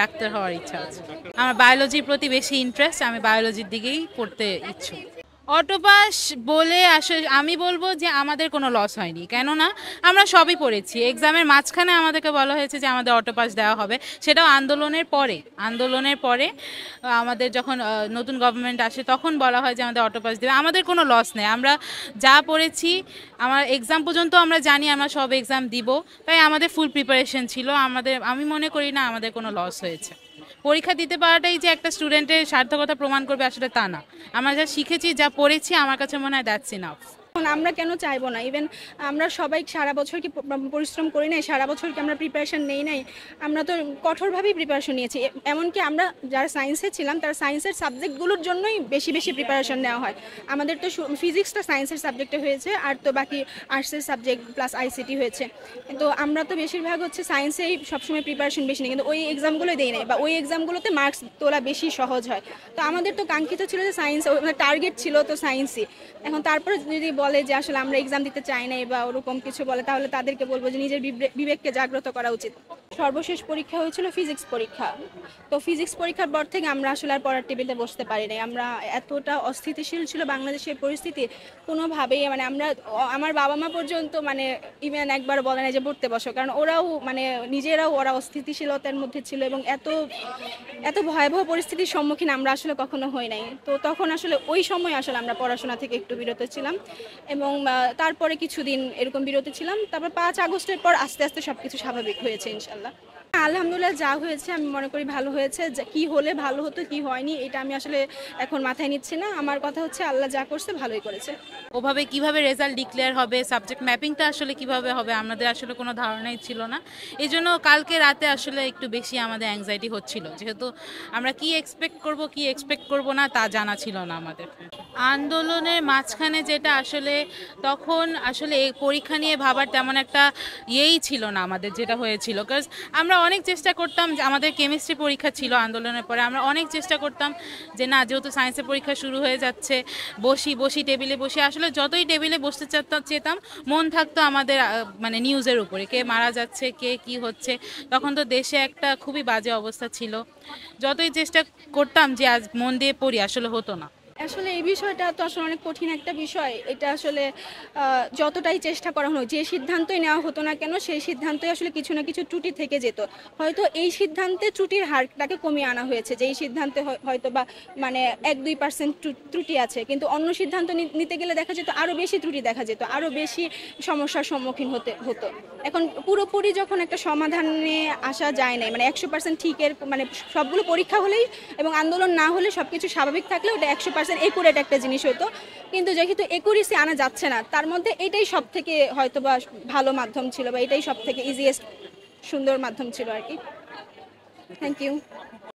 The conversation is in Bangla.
ডাক্তার হওয়ার ইচ্ছা আছে। আমার বায়োলজির প্রতি বেশি ইন্টারেস্ট আমি বায়োলজির দিকেই পড়তে ইচ্ছুক। অটোপাস বলে আসলে আমি বলব যে আমাদের কোনো লস হয়নি। কেননা আমরা সবই পড়েছি। এক্সামের মাঝখানে আমাদেরকে বলা হয়েছে যে আমাদের অটোপাস দেওয়া হবে। সেটাও আন্দোলনের পরে আন্দোলনের পরে আমাদের যখন নতুন গভর্নমেন্ট আসে, তখন বলা হয় যে আমাদের অটোপাস দেবে। আমাদের কোনো লস নেই। আমরা যা পড়েছি, আমার এক্সাম পর্যন্ত আমরা জানি, আমরা সব এক্সাম দিব। তাই আমাদের ফুল প্রিপারেশন ছিল। আমাদের, আমি মনে করি না আমাদের কোনো লস হয়েছে। পরীক্ষা দিতে পারাটাই যে একটা স্টুডেন্টের সার্থকতা প্রমাণ করবে আসলে তা না। আমরা যা শিখেছি, যা পড়েছি, আমার কাছে মনে হয় দ্যাটস ইনাফ আমরা কেন চাইব না? ইভেন আমরা সবাই সারা বছর কি পরিশ্রম করি নাই, সারা বছর কি আমরা প্রিপারেশন নেই নাই? আমরা তো কঠোরভাবেই প্রিপারেশন নিয়েছি। এমনকি আমরা যারা সায়েন্সে ছিলাম, তারা সায়েন্সের সাবজেক্টগুলোর জন্যই বেশি বেশি প্রিপারেশন নেওয়া হয়। আমাদের তো ফিজিক্সটা সায়েন্সের সাবজেক্টে হয়েছে, আর তো বাকি আর্টসের সাবজেক্ট প্লাস আইসিটি হয়েছে। তো আমরা তো বেশিরভাগ হচ্ছে সায়েন্সেই সবসময় প্রিপারেশন বেশি নেই, কিন্তু ওই এক্সামগুলোই দেই নাই, বা ওই এক্সামগুলোতে মার্কস তোলা বেশি সহজ হয়। তো আমাদের তো কাঙ্ক্ষিত ছিল যে সায়েন্স টার্গেট ছিল তো সায়েন্সই এখন তারপরে যদি বলে যে আসলে আমরা এক্সাম দিতে চাই না বা ওরকম কিছু বলে, তাহলে তাদেরকে বলব যে নিজের বিবে- বিবেককে জাগ্রত করা উচিত। সর্বশেষ পরীক্ষা হয়েছিল ফিজিক্স পরীক্ষা। তো ফিজিক্স পরীক্ষার পর থেকে আমরা আসলে আর পড়ার টেবিলে বসতে পারি নাই। আমরা এতটা অস্থিতিশীল ছিল বাংলাদেশের পরিস্থিতি, কোনোভাবেই মানে আমরা, আমার বাবা মা পর্যন্ত মানে ইভেন একবার বলে না যে পড়তে বসো। কারণ ওরাও মানে নিজেরাও ওরা অস্থিতিশীলতার মধ্যে ছিল এবং এত এত ভয়াবহ পরিস্থিতির সম্মুখীন আমরা আসলে কখনো হই নাই। তো তখন আসলে ওই সময় আসলে আমরা পড়াশোনা থেকে একটু বিরত ছিলাম এবং তারপরে কিছুদিন এরকম বিরত ছিলাম। তারপর পাঁচ আগস্টের পর আস্তে আস্তে সব কিছু স্বাভাবিক হয়েছে ইনশাল্লাহ। আলহামদুলিল্লাহ যা হয়েছে, আমি মনে করি ভালো হয়েছে। কি হলে ভালো হতো, কি হয়নি, এটা আমি আসলে এখন মাথায় নিচ্ছি না। আমার কথা হচ্ছে, আল্লাহ যা করছে, ভালোই করেছে। ওভাবে কীভাবে রেজাল্ট ডিক্লেয়ার হবে সাবজেক্ট ম্যাপিংটা আসলে কীভাবে হবে, আমাদের আসলে কোনো ধারণাই ছিল না। এই জন্য কালকে রাতে আসলে একটু বেশি আমাদের অ্যাংজাইটি হচ্ছিল। যেহেতু আমরা কি এক্সপেক্ট করব, কি এক্সপেক্ট করব না, তা জানা ছিল না আমাদের। আন্দোলনের মাঝখানে যেটা আসলে, তখন আসলে পরীক্ষা নিয়ে ভাবার তেমন একটা ইয়েই ছিল না আমাদের, যেটা হয়েছিল। কারণ আমরা অনেক চেষ্টা করতাম যে আমাদের কেমিস্ট্রি পরীক্ষা ছিল আন্দোলনের পরে, আমরা অনেক চেষ্টা করতাম যে না, যেহেতু সায়েন্সের পরীক্ষা শুরু হয়ে যাচ্ছে, বসি বসি, টেবিলে বসি। আসলে যতই টেবিলে বসতে চাতাম, মন থাকতো আমাদের মানে নিউজের উপরে, কে মারা যাচ্ছে, কে কি হচ্ছে। তখন তো দেশে একটা খুবই বাজে অবস্থা ছিল। যতই চেষ্টা করতাম যে আজ মন দিয়ে পড়ি, আসলে হতো না। আসলে এই বিষয়টা তো আসলে অনেক কঠিন একটা বিষয়। এটা আসলে যতটাই চেষ্টা করা হলো যে সিদ্ধান্তই নেওয়া হতো না কেন, সেই সিদ্ধান্তই আসলে কিছু না কিছু ত্রুটি থেকে যেত। হয়তো এই সিদ্ধান্তে ত্রুটির হারটাকে কমিয়ে আনা হয়েছে, যে এই সিদ্ধান্তে হয়- হয়তো বা মানে এক দুই পার্সেন্ট ত্রুটি আছে। কিন্তু অন্য সিদ্ধান্ত নিতে গেলে দেখা যেত আরও বেশি ত্রুটি দেখা যেত আরও বেশি সমস্যার সম্মুখীন হতে, হতো। এখন পুরোপুরি যখন একটা সমাধানে আসা যায় নাই মানে একশো পার্সেন্ট ঠিকের মানে সবগুলো পরীক্ষা হলেই এবং আন্দোলন না হলে সব কিছু স্বাভাবিক থাকলে ওটা একশো পার্সেন্ট একুরেট একটা জিনিস হতো কিন্তু যেহেতু একুরেসি আনা যাচ্ছে না, তার মধ্যে এটাই সব থেকে হয়তো বা ভালো মাধ্যম ছিল বা এটাই সব থেকে ইজিয়েস্ট সুন্দর মাধ্যম ছিল আর কি। Thank you